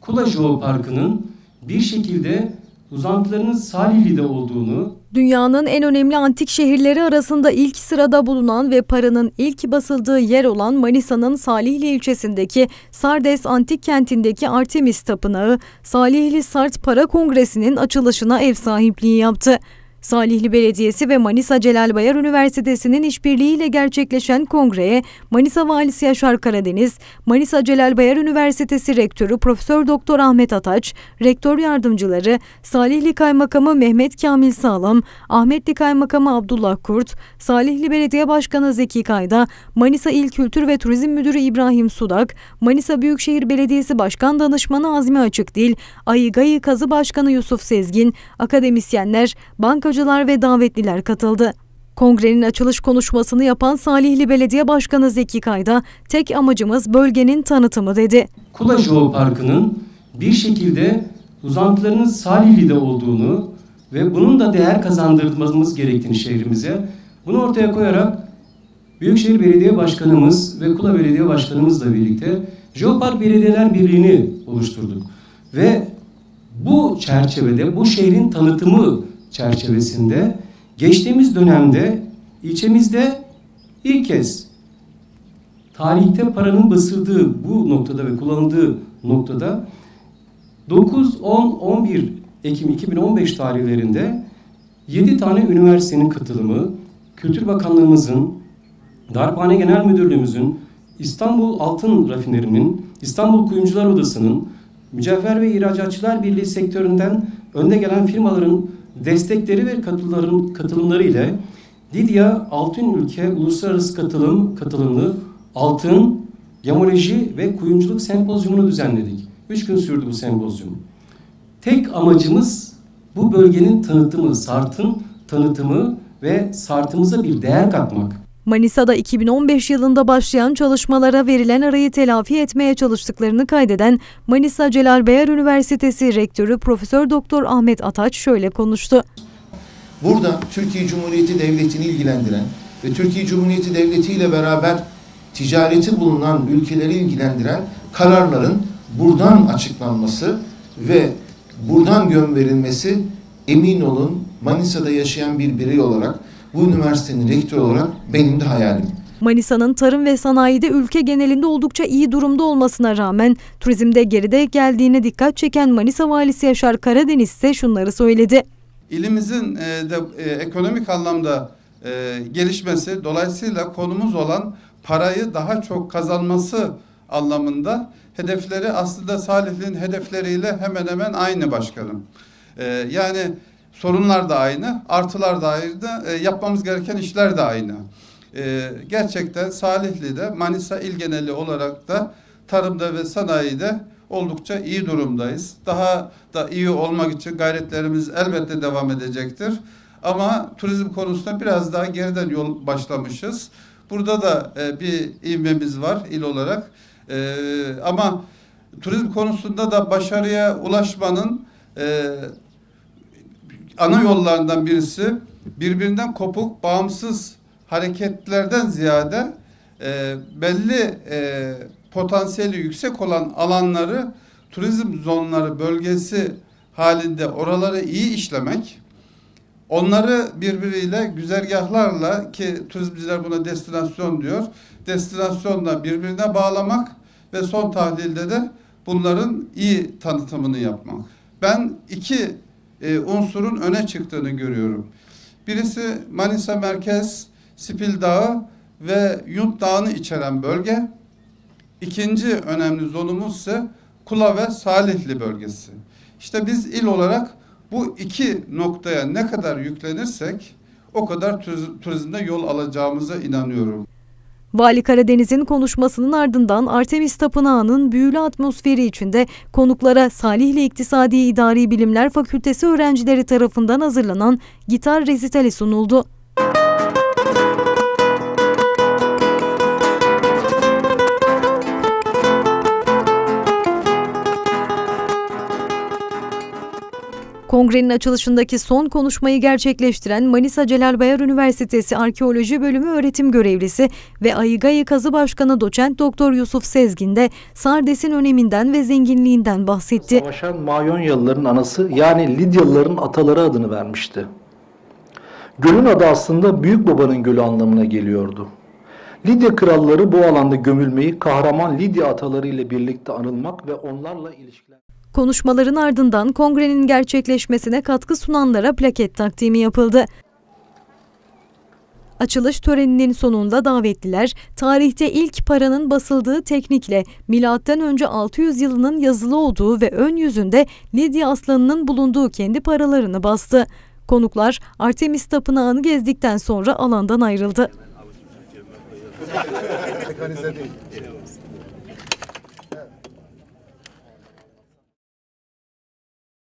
Kula Jeoparkı'nın bir şekilde uzantılarının Salihli'de olduğunu, Dünyanın en önemli antik şehirleri arasında ilk sırada bulunan ve paranın ilk basıldığı yer olan Manisa'nın Salihli ilçesindeki Sardes Antik Kenti'ndeki Artemis Tapınağı, Salihli Sart Para Kongresi'nin açılışına ev sahipliği yaptı. Salihli Belediyesi ve Manisa Celal Bayar Üniversitesi'nin işbirliğiyle gerçekleşen kongreye Manisa Valisi Yaşar Karadeniz, Manisa Celal Bayar Üniversitesi Rektörü Profesör Doktor Ahmet Ataç, rektör yardımcıları Salihli Kaymakamı Mehmet Kamil Sağlam, Ahmetli Kaymakamı Abdullah Kurt, Salihli Belediye Başkanı Zeki Kayda, Manisa İl Kültür ve Turizm Müdürü İbrahim Sudak, Manisa Büyükşehir Belediyesi Başkan Danışmanı Azmi Açıkdil, Ayıgayı Kazı Başkanı Yusuf Sezgin, akademisyenler, banka bankacılar ve davetliler katıldı. Kongrenin açılış konuşmasını yapan Salihli Belediye Başkanı Zeki Kayda, tek amacımız bölgenin tanıtımı dedi. Kula Jeoparkı'nın bir şekilde uzantılarının Salihli'de olduğunu ve bunun da değer kazandırmamız gerektiğini şehrimize bunu ortaya koyarak Büyükşehir Belediye Başkanımız ve Kula Belediye Başkanımızla birlikte Jeopark Belediyeler Birliği'ni oluşturduk. Ve bu çerçevede bu şehrin tanıtımı çerçevesinde geçtiğimiz dönemde ilçemizde ilk kez tarihte paranın basıldığı bu noktada ve kullanıldığı noktada 9, 10, 11 Ekim 2015 tarihlerinde 7 tane üniversitenin katılımı, Kültür Bakanlığımızın, Darphane Genel Müdürlüğümüzün, İstanbul Altın Rafineri'nin, İstanbul Kuyumcular Odası'nın, Mücevher ve İhracatçılar Birliği sektöründen önde gelen firmaların destekleri ve katılımların katılımları ile Lidya Altın Ülke Uluslararası Katılım katılımlı Altın, Gemoloji ve Kuyumculuk Sempozyumunu düzenledik. Üç gün sürdü bu sempozyum. Tek amacımız bu bölgenin tanıtımı, Sart'ın tanıtımı ve Sart'ımıza bir değer katmak. Manisa'da 2015 yılında başlayan çalışmalara verilen arayı telafi etmeye çalıştıklarını kaydeden Manisa Celal Bayar Üniversitesi Rektörü Profesör Doktor Ahmet Ataç şöyle konuştu. Burada Türkiye Cumhuriyeti Devleti'ni ilgilendiren ve Türkiye Cumhuriyeti Devleti ile beraber ticareti bulunan ülkeleri ilgilendiren kararların buradan açıklanması ve buradan göm verilmesi emin olun Manisa'da yaşayan bir birey olarak bu üniversitenin rektörü olarak benim de hayalim. Manisa'nın tarım ve sanayide ülke genelinde oldukça iyi durumda olmasına rağmen turizmde geride geldiğine dikkat çeken Manisa Valisi Yaşar Karadeniz ise şunları söyledi. İlimizin e, de e, ekonomik anlamda e, gelişmesi dolayısıyla konumuz olan parayı daha çok kazanması anlamında hedefleri aslında Salihli'nin hedefleriyle hemen hemen aynı başkanım. E, yani sorunlar da aynı, artılar da aynı, e, yapmamız gereken işler de aynı. E, gerçekten Salihli'de Manisa il geneli olarak da tarımda ve sanayide oldukça iyi durumdayız. Daha da iyi olmak için gayretlerimiz elbette devam edecektir. Ama turizm konusunda biraz daha geriden yol başlamışız. Burada da e, bir ivmemiz var il olarak. E, ama turizm konusunda da başarıya ulaşmanın e, ana yollarından birisi birbirinden kopuk, bağımsız hareketlerden ziyade e, belli e, potansiyeli yüksek olan alanları turizm zonları bölgesi halinde oraları iyi işlemek, onları birbiriyle güzergahlarla ki turizmciler buna destinasyon diyor, destinasyonla birbirine bağlamak ve son tahlilde de bunların iyi tanıtımını yapmak. Ben iki e, unsurun öne çıktığını görüyorum. Birisi Manisa Merkez, Spil Dağı ve Yunt Dağı'nı içeren bölge. İkinci önemli zonumuz ise Kula ve Salihli bölgesi. İşte biz il olarak bu iki noktaya ne kadar yüklenirsek o kadar turizmde yol alacağımıza inanıyorum. Vali Karadeniz'in konuşmasının ardından Artemis Tapınağı'nın büyülü atmosferi içinde konuklara Salihli İktisadi İdari Bilimler Fakültesi öğrencileri tarafından hazırlanan gitar rezitali sunuldu. Kongrenin açılışındaki son konuşmayı gerçekleştiren Manisa Celal Bayar Üniversitesi Arkeoloji Bölümü öğretim görevlisi ve Ayıgayı Kazı Başkanı Doçent Doktor Yusuf Sezgin de Sardes'in öneminden ve zenginliğinden bahsetti. Savaşan Mayonyalıların anası yani Lidyalıların ataları adını vermişti. Gölün adı aslında Büyük Baba'nın gölü anlamına geliyordu. Lidya kralları bu alanda gömülmeyi kahraman Lidya ataları ile birlikte anılmak ve onlarla ilişkiler... Konuşmaların ardından kongrenin gerçekleşmesine katkı sunanlara plaket takdimi yapıldı. Açılış töreninin sonunda davetliler tarihte ilk paranın basıldığı teknikle M.Ö. 600 yılının yazılı olduğu ve ön yüzünde Lidya aslanının bulunduğu kendi paralarını bastı. Konuklar Artemis Tapınağı'nı gezdikten sonra alandan ayrıldı.